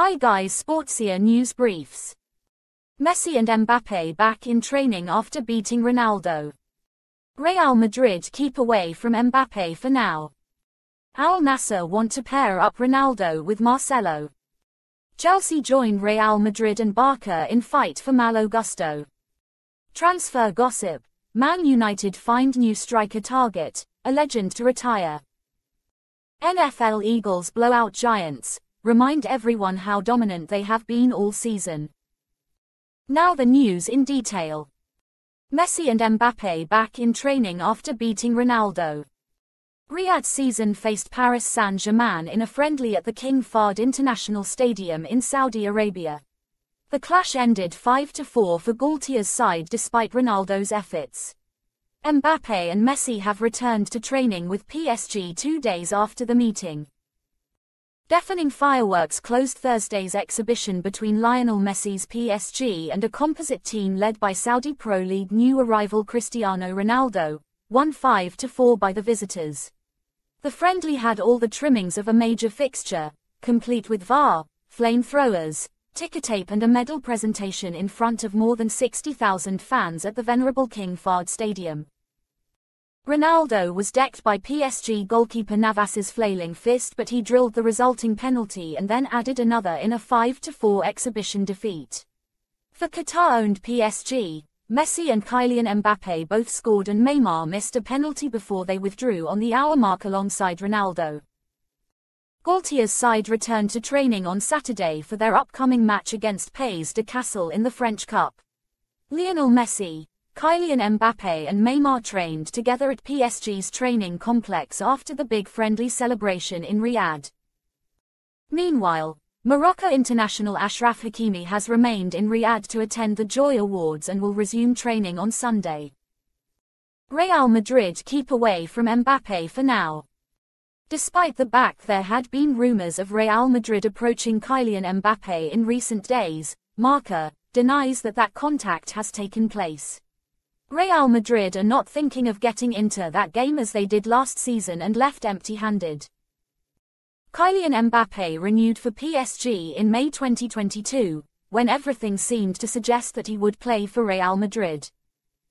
Hi guys Sportsia News Briefs. Messi and Mbappe back in training after beating Ronaldo. Real Madrid keep away from Mbappe for now. Al Nassr want to pair up Ronaldo with Marcelo. Chelsea join Real Madrid and Barca in fight for Malo Gusto. Transfer gossip. Man United find new striker target, a legend to retire. NFL Eagles blow out Giants, remind everyone how dominant they have been all season. Now the news in detail. Messi and Mbappe back in training after beating Ronaldo. Riyadh season faced Paris Saint-Germain in a friendly at the King Fahd International Stadium in Saudi Arabia. The clash ended 5-4 for Galtier's side despite Ronaldo's efforts. Mbappe and Messi have returned to training with PSG two days after the meeting. Deafening fireworks closed Thursday's exhibition between Lionel Messi's PSG and a composite team led by Saudi Pro League new arrival Cristiano Ronaldo, won 5-4 by the visitors. The friendly had all the trimmings of a major fixture, complete with VAR, flamethrowers, ticker tape and a medal presentation in front of more than 60,000 fans at the venerable King Fahd Stadium. Ronaldo was decked by PSG goalkeeper Navas's flailing fist but he drilled the resulting penalty and then added another in a 5-4 exhibition defeat. For Qatar-owned PSG, Messi and Kylian Mbappe both scored and Neymar missed a penalty before they withdrew on the hour mark alongside Ronaldo. Galtier's side returned to training on Saturday for their upcoming match against Pays de Cassel in the French Cup. Lionel Messi, Kylian Mbappe and Neymar trained together at PSG's training complex after the big friendly celebration in Riyadh. Meanwhile, Morocco international Achraf Hakimi has remained in Riyadh to attend the Joy Awards and will resume training on Sunday. Real Madrid keep away from Mbappe for now. Despite the back there had been rumors of Real Madrid approaching Kylian Mbappe in recent days, Marca denies that that contact has taken place. Real Madrid are not thinking of getting into that game as they did last season and left empty-handed. Kylian Mbappe renewed for PSG in May 2022, when everything seemed to suggest that he would play for Real Madrid.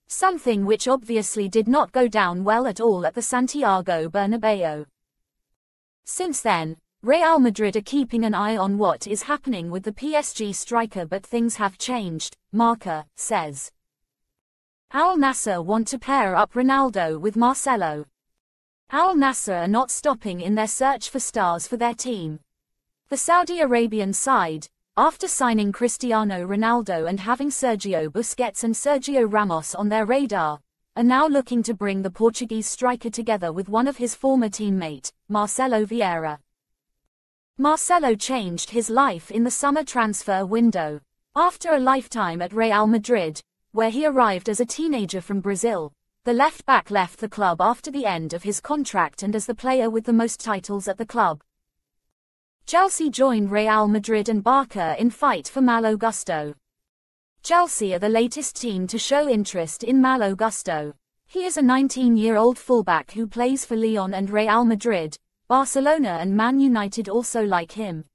Something which obviously did not go down well at all at the Santiago Bernabeu. Since then, Real Madrid are keeping an eye on what is happening with the PSG striker but things have changed, Marca says. Al Nassr want to pair up Ronaldo with Marcelo. Al Nassr are not stopping in their search for stars for their team. The Saudi Arabian side, after signing Cristiano Ronaldo and having Sergio Busquets and Sergio Ramos on their radar, are now looking to bring the Portuguese striker together with one of his former teammate, Marcelo Vieira. Marcelo changed his life in the summer transfer window. After a lifetime at Real Madrid, where he arrived as a teenager from Brazil. The left-back left the club after the end of his contract and as the player with the most titles at the club. Chelsea joined Real Madrid and Barca in fight for Malo Gusto. Chelsea are the latest team to show interest in Malo Gusto. He is a 19-year-old fullback who plays for Lyon and Real Madrid, Barcelona and Man United also like him.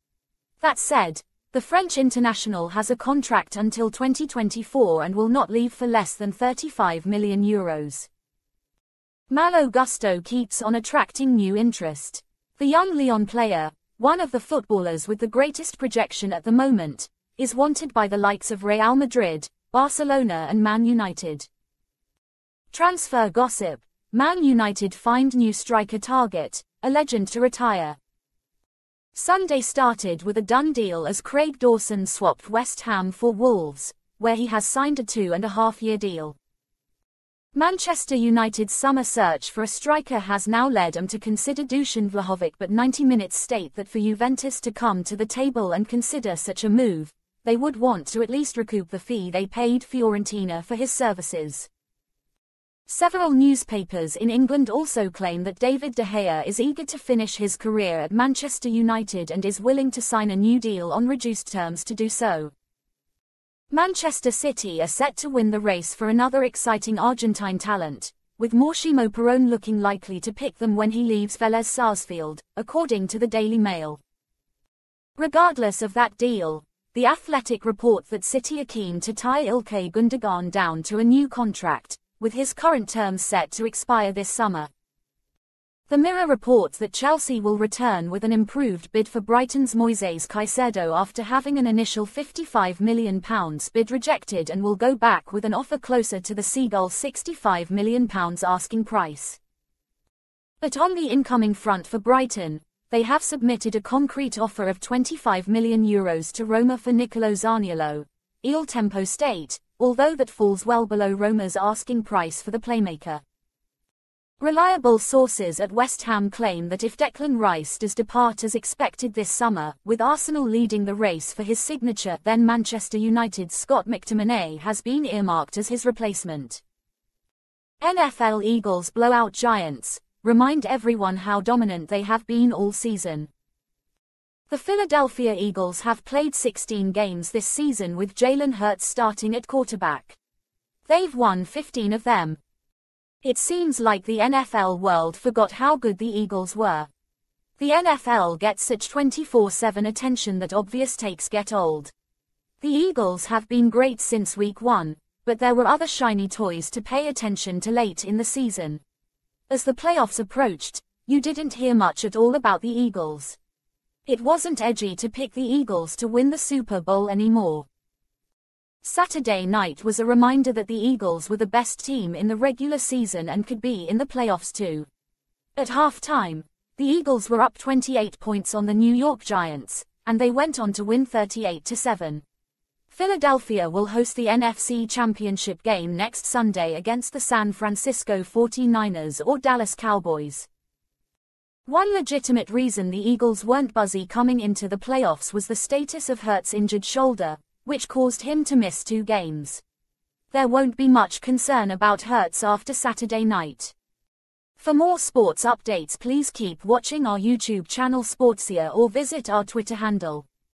That said, the French international has a contract until 2024 and will not leave for less than 35 million euros. Malo Gusto keeps on attracting new interest. The young Lyon player, one of the footballers with the greatest projection at the moment, is wanted by the likes of Real Madrid, Barcelona and Man United. Transfer gossip. Man United find new striker target, a legend to retire. Sunday started with a done deal as Craig Dawson swapped West Ham for Wolves, where he has signed a two-and-a-half-year deal. Manchester United's summer search for a striker has now led them to consider Dusan Vlahovic but 90 Minutes state that for Juventus to come to the table and consider such a move, they would want to at least recoup the fee they paid Fiorentina for his services. Several newspapers in England also claim that David De Gea is eager to finish his career at Manchester United and is willing to sign a new deal on reduced terms to do so. Manchester City are set to win the race for another exciting Argentine talent, with Mauricio Perrone looking likely to pick them when he leaves Vélez Sarsfield, according to the Daily Mail. Regardless of that deal, the Athletic report that City are keen to tie Ilkay Gundogan down to a new contract, with his current terms set to expire this summer. The Mirror reports that Chelsea will return with an improved bid for Brighton's Moises Caicedo after having an initial £55 million bid rejected and will go back with an offer closer to the Seagull's £65 million asking price. But on the incoming front for Brighton, they have submitted a concrete offer of 25 million euros to Roma for Nicolo Zaniolo, Il Tempo state, although that falls well below Roma's asking price for the playmaker. Reliable sources at West Ham claim that if Declan Rice does depart as expected this summer, with Arsenal leading the race for his signature, then Manchester United's Scott McTominay has been earmarked as his replacement. NFL Eagles blowout Giants, remind everyone how dominant they have been all season. The Philadelphia Eagles have played 16 games this season with Jalen Hurts starting at quarterback. They've won 15 of them, it seems like the NFL world forgot how good the Eagles were. The NFL gets such 24-7 attention that obvious takes get old. The Eagles have been great since week one, but there were other shiny toys to pay attention to late in the season. As the playoffs approached, you didn't hear much at all about the Eagles. It wasn't edgy to pick the Eagles to win the Super Bowl anymore. Saturday night was a reminder that the Eagles were the best team in the regular season and could be in the playoffs too. At halftime, the Eagles were up 28 points on the New York Giants, and they went on to win 38 7. Philadelphia will host the NFC Championship game next Sunday against the San Francisco 49ers or Dallas Cowboys. One legitimate reason the Eagles weren't buzzy coming into the playoffs was the status of Hurts' injured shoulder, which caused him to miss two games. There won't be much concern about Hurts after Saturday night. For more sports updates please keep watching our YouTube channel Sportsia or visit our Twitter handle.